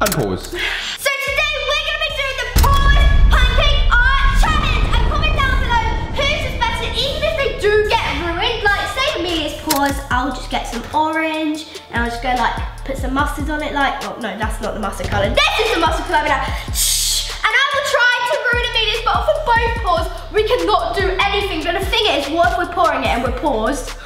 And pause. So today we're gonna be doing the pause pancake art challenge. And comment down below whose is better, even if they do get ruined. Like say Amelia's pause, I'll just get some orange and I'll just go like put some mustard on it. Like, oh no, that's not the mustard color. This is the mustard color. Like, shh. And I will try to ruin Amelia's, but for both pause, we cannot do anything. But the thing is, what if we're pouring it and we're paused?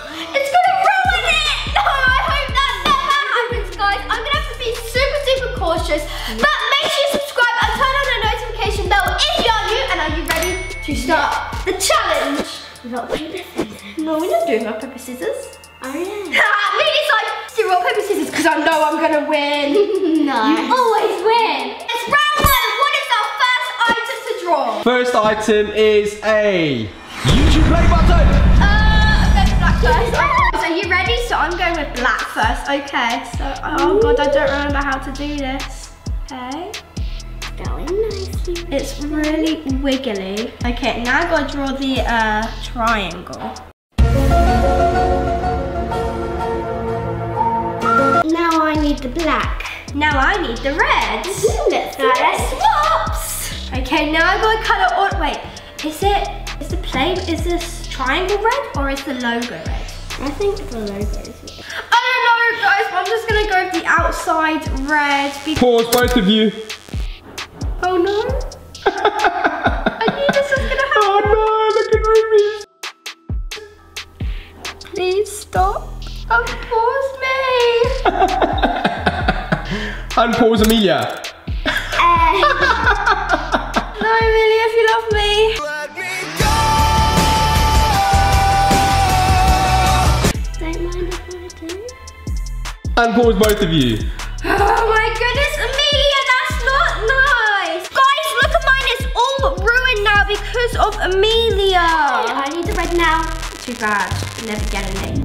But make sure you subscribe and turn on the notification bell if you are new. And are you ready to start the challenge? Rock, paper, scissors. No, we're not doing rock, paper, scissors. Oh yeah. Ha, Amelia's like, do rock, paper, scissors because I know I'm gonna win. No. You always win. It's round one. What is our first item to draw? First item is a YouTube play button. Uh, I'm going black first. So you ready? So I'm going with black first. Okay. So oh god, I don't remember how to do this. Okay. Going nicely. It's really wiggly. Okay, now I've gotta draw the uh, triangle. Now I need the black. Now I need the red. Let's So let's swaps. Okay, now I've gotta color. Or wait, is it? Is the play? Is this triangle red or is the logo red? I think the logo I'm just gonna go with the outside red. Pause, both of you. oh no, I knew this was gonna happen. Oh no, look at Ruby's. Please stop. Unpause me. Unpause Amelia. Eh. no, really, if you love me. Unpause both of you. Oh my goodness, Amelia, that's not nice. Guys, look at mine. It's all ruined now because of Amelia. I need the red now. Too bad. Never get any.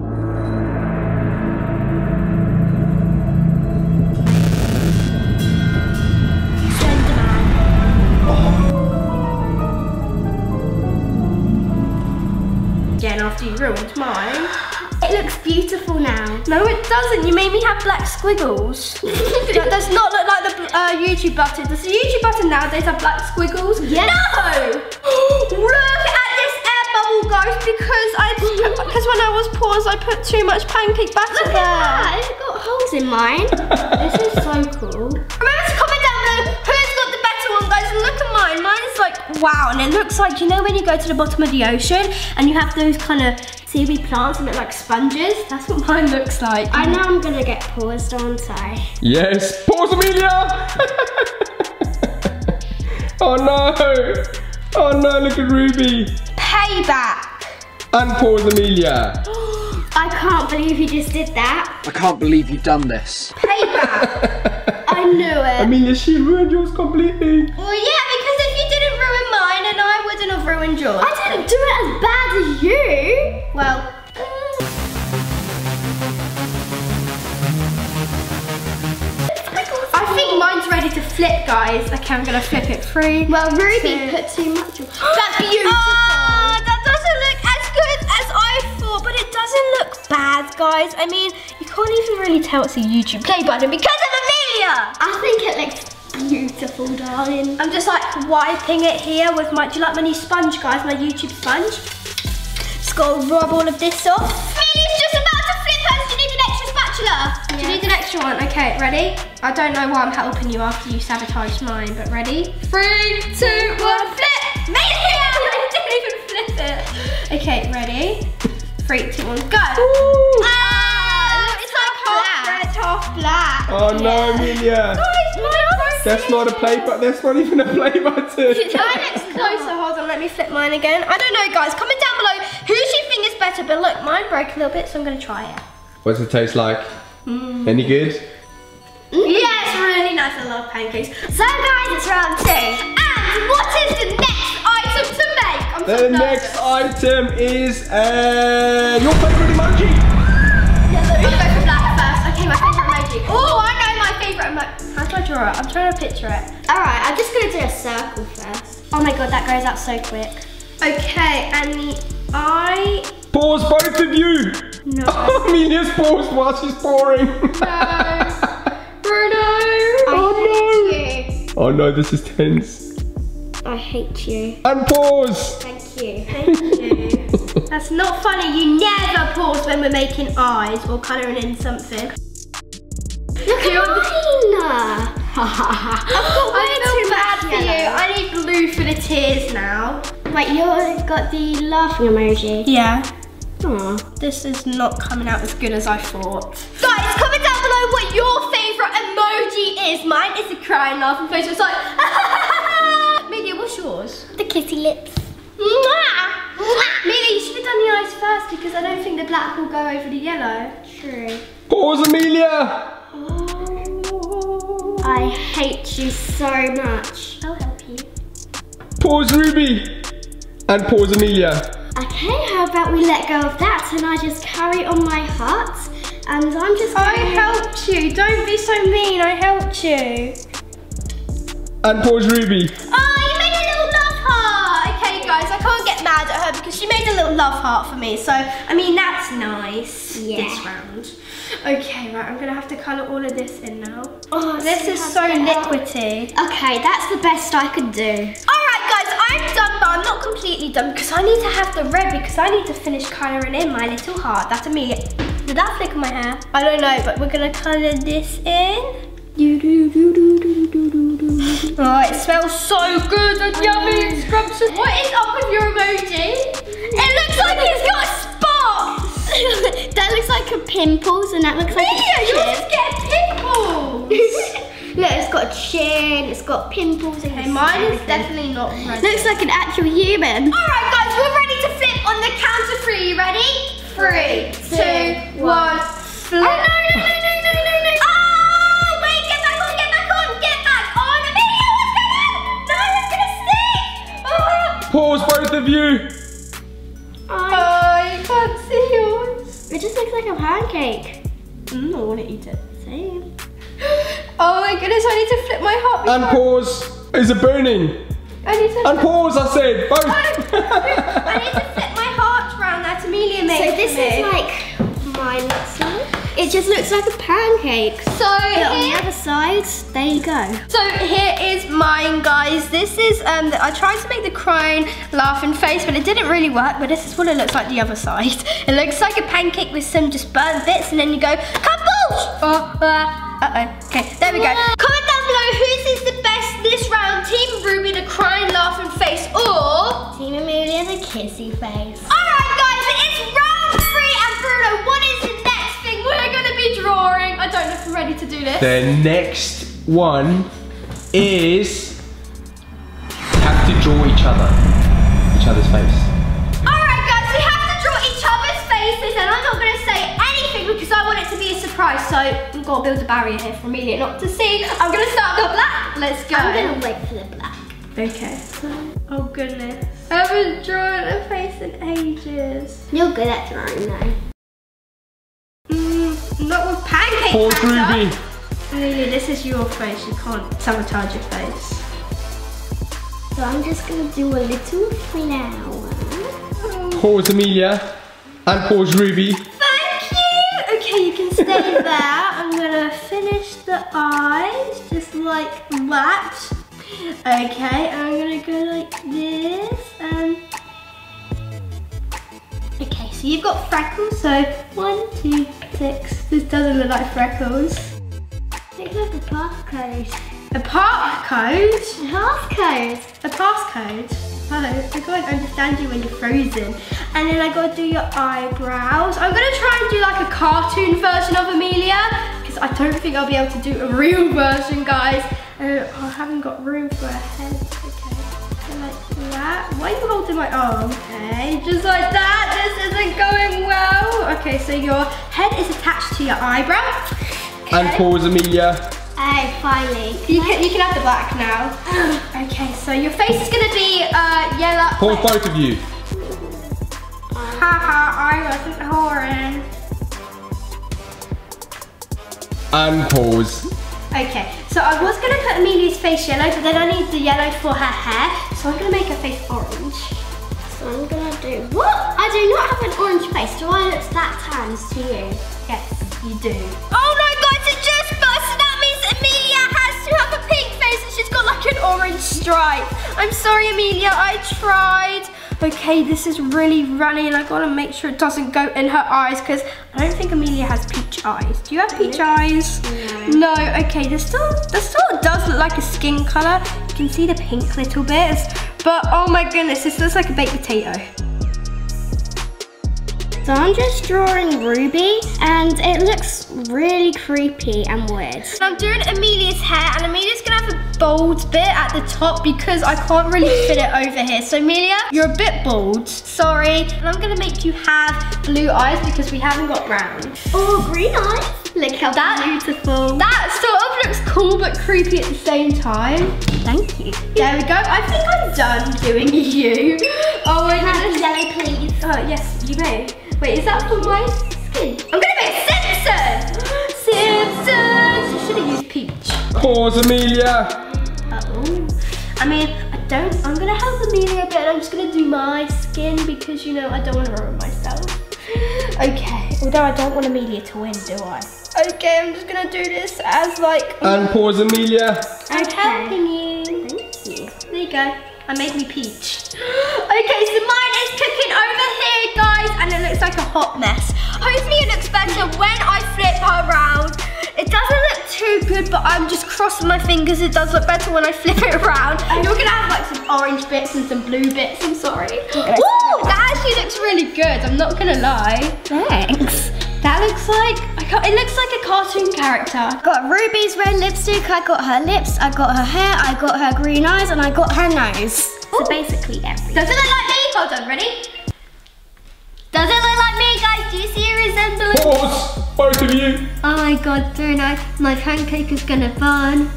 Again, after you ruined mine. It looks beautiful now. No, it doesn't. You made me have black squiggles. that does not look like the uh, YouTube button. Does the YouTube button nowadays have black squiggles? Yes. No! look at this air bubble, guys, because I because when I was paused, I put too much pancake batter Look there. at that. It's got holes in mine. this is so cool. Remember wow, and it looks like you know when you go to the bottom of the ocean and you have those kind of seaweed plants that look like sponges. That's what mine looks like. I know I'm gonna get paused, aren't I? Yes, pause Amelia. oh no. Oh no, look at Ruby. Payback. Unpause Amelia. I can't believe you just did that. I can't believe you've done this. Payback. I knew it. Amelia, she ruined yours completely. well, yeah, wouldn't have ruined yours. I didn't do it as bad as you. well. I think mine's ready to flip, guys. Okay, I'm gonna flip it free. Well, Ruby Two. put too much. of- That's beautiful. Ah, that doesn't look as good as I thought, but it doesn't look bad, guys. I mean, you can't even really tell it's a YouTube play button because of Amelia. I think it looks beautiful, darling. I'm just like wiping it here with my, do you like my new sponge, guys? My YouTube sponge. Just gotta rub all of this off. Amelia's just about to flip us. Do you need an extra spatula? Do you need an extra one? Okay, ready? I don't know why I'm helping you after you sabotaged mine, but ready? Three, two, one, flip! Amelia! I didn't even flip it. Okay, ready? Three, two, one, go! Ah, it looks like half red, half black. Oh no, Amelia. Guys, mine That's not a play button. That's not even a play button. Mine looks closer. Hold on, let me flip mine again. I don't know, guys. Comment down below who do you think is better. But look, mine broke a little bit, so I'm gonna try it. What's it taste like? Any good? Yeah, it's really nice. I love pancakes. So, guys, it's round two. And what is the next item to make? I'm The nervous. next item is uh, your favorite emoji. Yeah, let me go for black first. Okay, my favorite emoji. Oh, I know my favorite emoji. How I draw it? I'm trying to picture it. All right, I'm just gonna do a circle first. Oh my god, that goes out so quick. Okay, and the eye. Pause both of you. No. Amelia's paused while she's pouring. Bruno. oh no. Oh no, this is tense. I hate you. And pause. Thank you. Thank you. That's not funny. You never pause when we're making eyes or colouring in something. Look You're- at mine. I feel bad for you. I need blue for the tears now. Wait, you've got the laughing emoji. Yeah. Aw. This is not coming out as good as I thought. Guys, comment down below what your favourite emoji is. Mine is the crying laughing face. It's like, Media, what's yours? The kissy lips. Media, you should have done the eyes first because I don't think the black will go over the yellow. True. Pause, Amelia. I hate you so much. I'll help you. Pause, Ruby. And pause, Amelia. Okay, how about we let go of that and I just carry on my heart and I'm just I gonna- helped you. Don't be so mean. I helped you. And pause, Ruby. Oh, you made a little love heart. Okay, guys, I can't get mad at her because she made a little love heart for me. So, I mean, that's nice Yeah. this round. Okay, right, I'm gonna have to colour all of this in now. Oh, This so is so to get out. liquidy. Okay, that's the best I could do. Alright guys, I'm done, but I'm not completely done because I need to have the red because I need to finish colouring in my little heart. That's me. Did that flick my hair? I don't know, but we're gonna colour this in. Oh, it smells so good and yummy and scrumptious. What is up with your emoji? It looks like it's. That looks like a pimples and that looks like Mia, a yours chin. get pimples. Look, it's got a chin, it's got pimples and okay, mine is definitely not red. Looks like an actual human. Alright guys, we're ready to flip on the count of three. You ready? Three, two, one, flip. Oh, no, no, no, no, no, no, no. Oh, wait, get back on, get back on, get back on. Amelia, what's going on? No, it's gonna stick. Oh, Pause, both of you. oh you can't see yours. It just looks like a pancake. Mm, I want to eat it. Same. Oh my goodness, I need to flip my heart. And pause. Is it burning? I need to And pause, I said. Both. I need to flip my heart around that Amelia made So this is like mine looks like. It just looks like a pancake. So on the other side, there you go. so here is mine, guys. This is um. I tried to make the crying, laughing face, but it didn't really work. But this is what it looks like the other side. It looks like a pancake with some just burnt bits, and then you go kaboosh. Oh, uh, uh oh. Okay, there we go. Comment down below whose is the best this round. Team Ruby, the crying, laughing face, or Team Amelia, the kissy face. Alright guys, The next one is you have to draw each other, each other's face. Alright guys, we have to draw each other's faces and I'm not gonna say anything because I want it to be a surprise. So we've got to build a barrier here for Amelia not to see. I'm gonna start the black. Let's go. I'm gonna wait for the black. Okay. Oh goodness. I haven't drawn a face in ages. You're good at drawing though. Mm, not with pancake Pause, batter. Ruby. Amelia, this is your face. You can't sabotage your face. So I'm just gonna do a little flower. Pause, Amelia. And pause, Ruby. Thank you. Okay, you can stay there. I'm gonna finish the eyes just like that. Okay, I'm gonna go like this and. Okay, so you've got freckles. So one, two, six. This doesn't look like freckles. Looks like a passcode. A passcode. A passcode. A passcode. Oh, I can't understand you when you're frozen. And then I gotta do your eyebrows. I'm gonna try and do like a cartoon version of Amelia because I don't think I'll be able to do a real version, guys. Uh, I haven't got room for a head. Okay, so like that. Why are you holding my arm? Okay, just like that. This isn't going well. Okay, so your head is attached to your eyebrow. And Okay. pause, Amelia. Hey, finally. You can, you can have the black now. Okay, so your face is gonna be uh, yellow. Pause, both of you. Haha, I wasn't horrid. And pause. Okay, so I was gonna put Amelia's face yellow, but then I need the yellow for her hair, so I'm gonna make her face orange. So I'm gonna do. What? I do not have an orange face. Do I look that tan to you? Yes, you do. Oh got like I'm sorry, Amelia. I tried. Okay, this is really runny and I gotta make sure it doesn't go in her eyes because I don't think Amelia has peach eyes. Do you have peach eyes? No. okay, this still, this still does look like a skin color. You can see the pink little bits, but oh my goodness, this looks like a baked potato. So I'm just drawing Ruby and it looks really creepy and weird. I'm doing Amelia's hair and Amelia's gonna have a bold bit at the top because I can't really fit it over here. So Amelia, you're a bit bald, sorry. And I'm gonna make you have blue eyes because we haven't got brown. Oh, green eyes. Look how That- beautiful. That sort of looks cool but creepy at the same time. Thank you. There we go. I think I'm done doing you. Oh my goodness. Yellow, please. Oh yes, you may. Wait, is that for my skin? I'm gonna be a Simpson! Simpsons! You should have used peach. Pause, Amelia. Uh-oh. I mean, I don't, I'm gonna help Amelia a bit and I'm just gonna do my skin because, you know, I don't wanna ruin myself. Okay, although I don't want Amelia to win, do I? Okay, I'm just gonna do this as like, And pause, Amelia. I'm Okay. helping you. Thank you. There you go. I made me peach. Okay, so mine is cooking over here, guys, and it looks like a hot mess. Hopefully it looks better when I flip her around. It doesn't look too good, but I'm just crossing my fingers. It does look better when I flip it around. And you're gonna have like some orange bits and some blue bits, I'm sorry. Ooh, that actually looks really good, I'm not gonna lie. Thanks. That looks like, I can't, it looks like a cartoon character. Got Ruby's red lipstick, I got her lips, I got her hair, I got her green eyes, and I got her nose. So basically everything. Does it look like me? Hold on, ready? Does it look like me, guys? Do you see a resemblance? Pause, both of you. Oh my god, don't I? My pancake is gonna burn.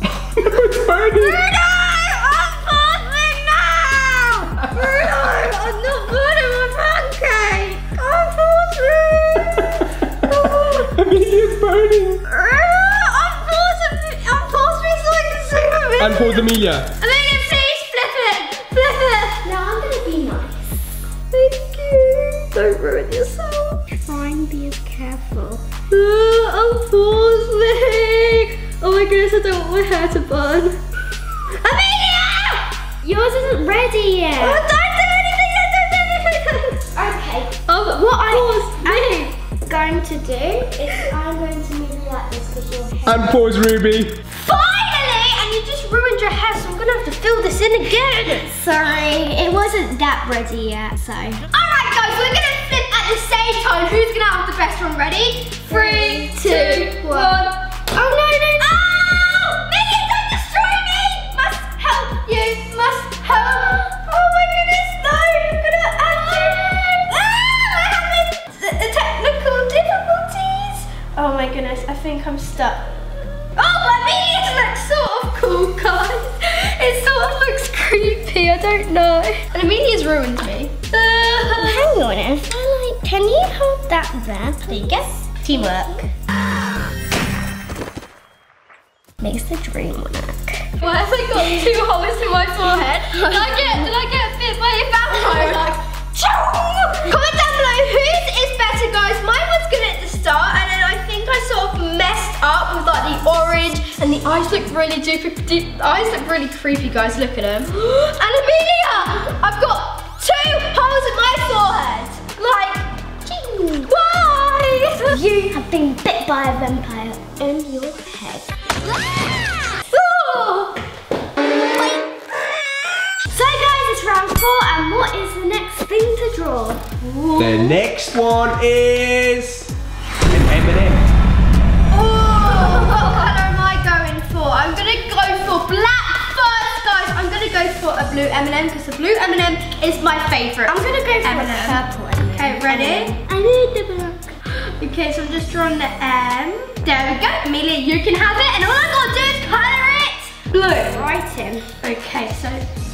it's burning. Bruno! I'm falling now! Bruno! I'm not burning Amelia's burning. I'm forcing, I'm forcing so I can see a bit. And Amelia. Amelia, please flip it! Flip it! Now I'm gonna be nice. Thank you. Don't ruin yourself. Try and be as careful. Uh, I'm falling. Oh my goodness, I don't want my hair to burn. Amelia! Yours isn't ready Oh, yet. don't going to do is I'm going to move you like this because your hair. And pause, Ruby. Finally! And you just ruined your hair, so I'm gonna have to fill this in again. Sorry, it wasn't that ready yet, so. Alright guys, we're gonna flip at the same time. Who's gonna have the best one ready? Three, two, one. Think I'm stuck. Oh, but Amelia's looks sort of cool, guys. It sort of looks creepy, I don't know. And Amelia's ruined me. Uh, Hang on, if I like, can you hold that there, you go. Teamwork. Makes the dream work. Why have I got two holes in my forehead? Did I get, did I get bit by a vampire? Like! Comment down up with like the orange, and the eyes look really duper, du- the eyes look really creepy, guys. Look at them. and Amelia, I've got two holes in my forehead. Like, gee, why? You have been bit by a vampire in your head. Oh. So guys, it's round four, and what is the next thing to draw? The next one is an M&M. Black first, guys. I'm gonna go for a blue M&M because the blue M&M is my favourite. I'm gonna go for M&M. a purple M&M. Okay, ready? I need the black. Okay, so I'm just drawing the M. There we go. Amelia, you can have it, and all I gotta do is colour it blue. Writing. Okay, so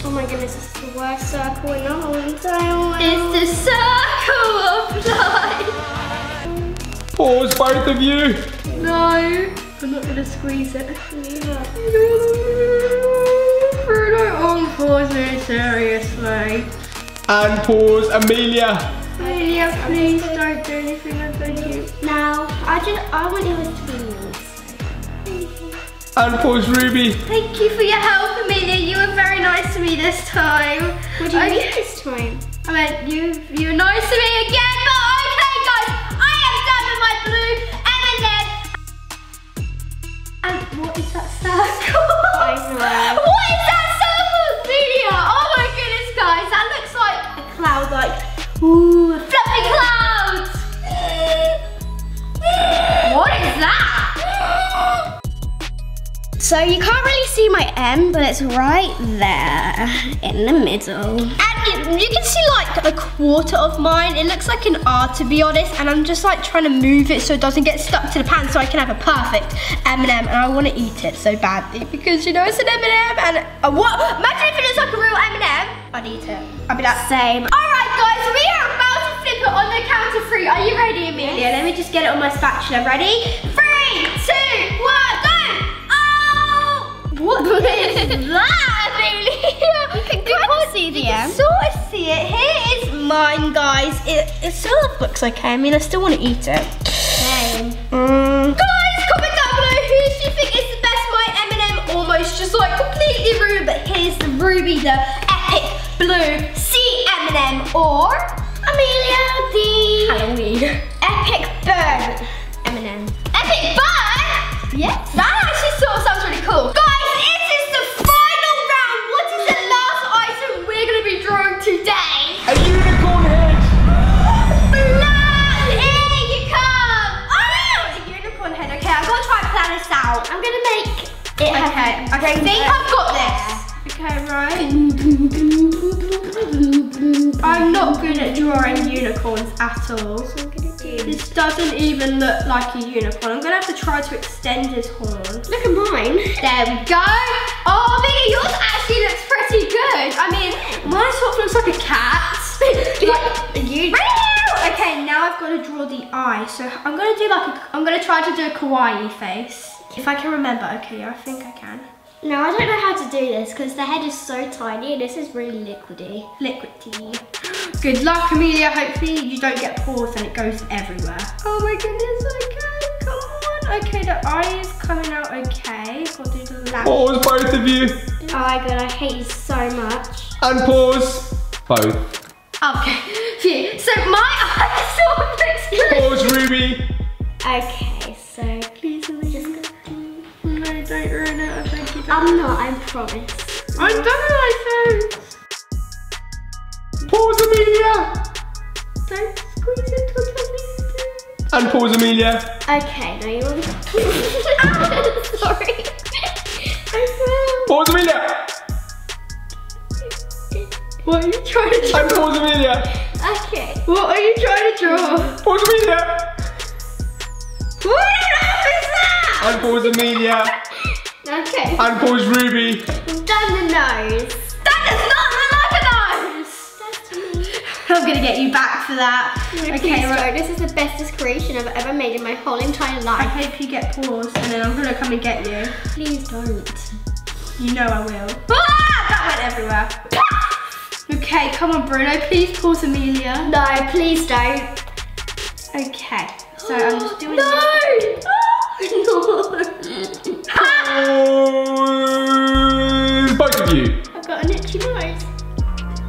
Oh my goodness, this is the worst circle in the whole entire world. it's the circle of life. Pause, both of you. No, I'm not gonna squeeze it. Bruno, on pause me, seriously. And pause, Amelia. Amelia, please don't do anything, I beg you. Now, I just I want yours to be nice. And pause Ruby. Thank you for your help, Amelia. You were very nice to me this time. What do you Okay. mean this time? I mean, you you were nice to me again, is that circle? I know. what is that circle, Amelia? Oh my goodness, guys, that looks like a cloud, like ooh, So you can't really see my M, but it's right there in the middle. And you, can see like a quarter of mine. It looks like an R to be honest. And I'm just like trying to move it so it doesn't get stuck to the pan so I can have a perfect M&M. And I want to eat it so badly because you know it's an M&M. And uh, what? Imagine if it looks like a real M&M. I'd eat it. I'd be like, Same. all right guys, we are about to flip it on the count of three. Are you ready, Amelia? Let me just get it on my spatula. Ready? Three, What is that, Amelia? You can kind of see the M. sort of see it. Here is mine, guys. It, it sort of looks okay. I mean, I still want to eat it. Same. Mm. Guys, comment down below who do you think is the best. My M&M almost just like completely ruined, but here's the Ruby, the epic blue sea M&M, or Amelia, the Halloween out. I'm gonna make it. Okay, okay. Think uh, I've got this. Okay, right. I'm not good at drawing unicorns at all. This doesn't even look like a unicorn. I'm gonna have to try to extend his horn. Look at mine. There we go. Oh, Mia, yours actually looks pretty good. I mean, mine sort of looks like a cat. like you. Okay, now I've got to draw the eye. So I'm gonna do like a. I'm gonna try to do a kawaii face. If I can remember. Okay, I think I can. No, I don't know how to do this because the head is so tiny and this is really liquidy. Liquidy. Good luck, Amelia. Hopefully you don't get pores and it goes everywhere. Oh my goodness. Okay, come on. Okay, the eye is coming out okay. Got to do the lash. Pause both of you. Oh my god, I hate you so much. And pause. Both. Okay, phew. So my eye sort of looks good. Pause Ruby. Okay, so ruin it. I beg you. I'm not, I promise. I'm done with my face. Pause Amelia. Don't squeeze it till me. And pause Amelia. Okay, now you want to. Sorry. I Pause Amelia. What are you trying to draw? And pause Amelia. Okay. What are you trying to draw? Pause Amelia. What is that? And pause Amelia. Okay. And pause Ruby. We've done the nose. That does not look like a nose. That's me. I'm gonna get you back for that. Okay, Okay, so right. this is the bestest creation I've ever made in my whole entire life. I hope you get paused and then I'm gonna come and get you. Please don't. You know I will. Ah, that went everywhere. Okay, come on, Bruno. Please pause Amelia. No, please don't. Okay, so I'm just doing. Both of you. I've got an itchy nose.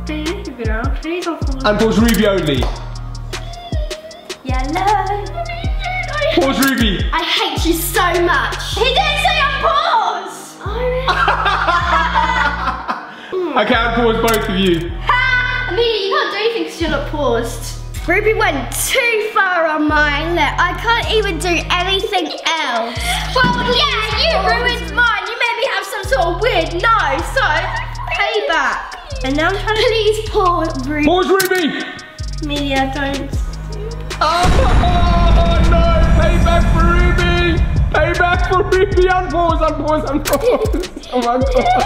Please, girl. Please don't pause. And pause Ruby only. Yellow. Pause Ruby. I hate you so much. He didn't say I'm pause. Okay, and pause both of you. Ha! Amelia, you can't do anything because you're not paused. Ruby went too far on mine. Look, I can't even do anything else. Well, yeah, you ruined mine. You made me have some sort of weird nose, so payback. And now I'm trying to please pause. Ruby. Pause Ruby. Amelia, don't. Oh, oh, oh, oh no! Payback for Ruby! Payback for Ruby! Unpause, unpause, unpause! Oh my god!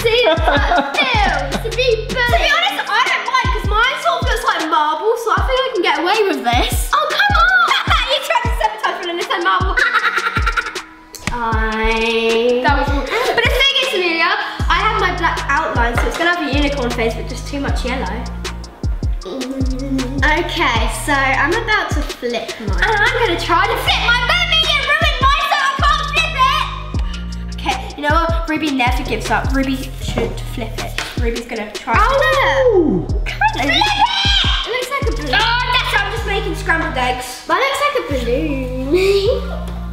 See, but still, to be, to be honest, I don't mind because mine sort of looks like marble, so I think I can get away with this. I. that was But the thing is, Amelia, I have my black outline, so it's gonna have a unicorn face, but just too much yellow. Okay, so I'm about to flip mine. And. I'm gonna try to flip my baby and ruin mine so I can't flip it. Okay, you know what? Ruby never gives up. Ruby should flip it. Ruby's gonna try. Oh, look. On, flip it! It looks like a balloon. Oh, that's it. I'm just making scrambled eggs. That looks like a balloon.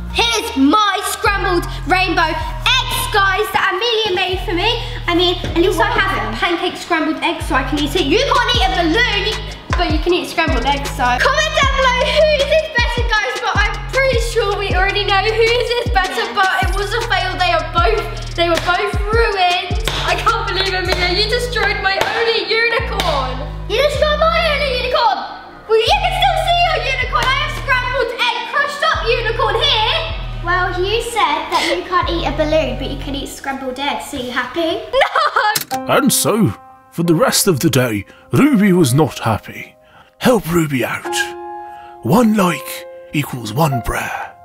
Here's my scrambled rainbow eggs, guys, that Amelia made for me. I mean, at least I have pancake scrambled eggs so I can eat it. You can't eat a balloon, but you can eat scrambled eggs, so. Comment down below who is this better, guys, but I'm pretty sure we already know who is this better, but it was a fail. They are both, they were both ruined. I can't believe, Amelia, you destroyed my only unicorn. You destroyed my only unicorn. Well, you can still see your unicorn. I have scrambled egg crushed up unicorn here. Well, you said that you can't eat a balloon, but you can eat scrambled eggs. Are you happy? No! And so, for the rest of the day, Ruby was not happy. Help Ruby out. One like equals one prayer.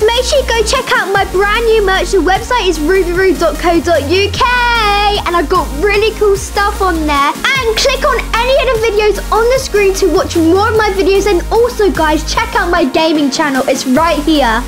Make sure you go check out my brand new merch. The website is rubyrube.co.uk and I've got really cool stuff on there. And click on any of the videos on the screen to watch more of my videos. And also, guys, check out my gaming channel. It's right here.